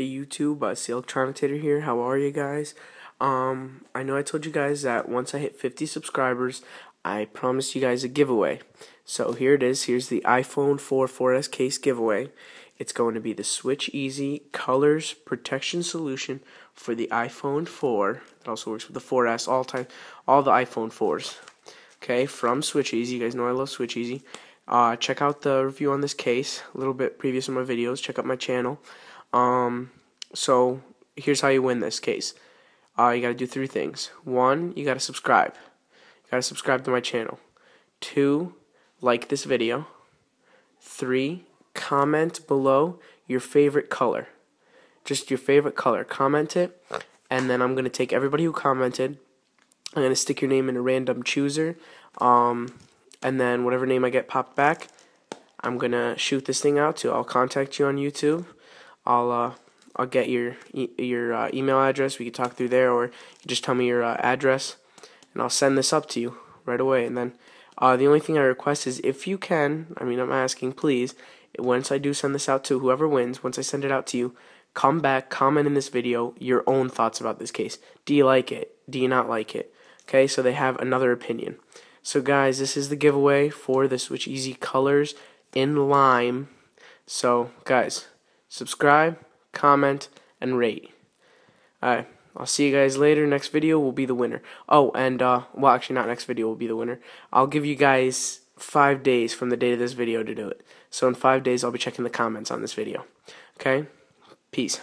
Hey YouTube, uh, C Electronictator here. How are you guys? Um, I know I told you guys that once I hit 50 subscribers, I promised you guys a giveaway. So here it is. Here's the iPhone 4 4S case giveaway. It's going to be the SwitchEasy Colors Protection Solution for the iPhone 4. It also works with the 4S, all time, all the iPhone 4s. Okay, from SwitchEasy. You guys know I love SwitchEasy. Uh, check out the review on this case a little bit previous in my videos. Check out my channel. Um, so here's how you win this case. Uh, you gotta do three things. One, you gotta subscribe. You gotta subscribe to my channel. Two, like this video. Three, comment below your favorite color. Just your favorite color. Comment it, and then I'm gonna take everybody who commented. I'm gonna stick your name in a random chooser. Um, and then whatever name I get popped back, I'm gonna shoot this thing out to. I'll contact you on YouTube. I'll uh, I'll get your e your uh, email address. We can talk through there, or you just tell me your uh, address, and I'll send this up to you right away. And then uh, the only thing I request is if you can, I mean I'm asking, please. Once I do send this out to whoever wins, once I send it out to you, come back, comment in this video your own thoughts about this case. Do you like it? Do you not like it? Okay, so they have another opinion. So guys, this is the giveaway for the SwitchEasy Colors in Lime. So guys, subscribe, comment, and rate. Alright, I'll see you guys later. Next video will be the winner. Oh, and uh, well, actually, not next video will be the winner. I'll give you guys five days from the date of this video to do it. So in five days, I'll be checking the comments on this video. Okay, peace.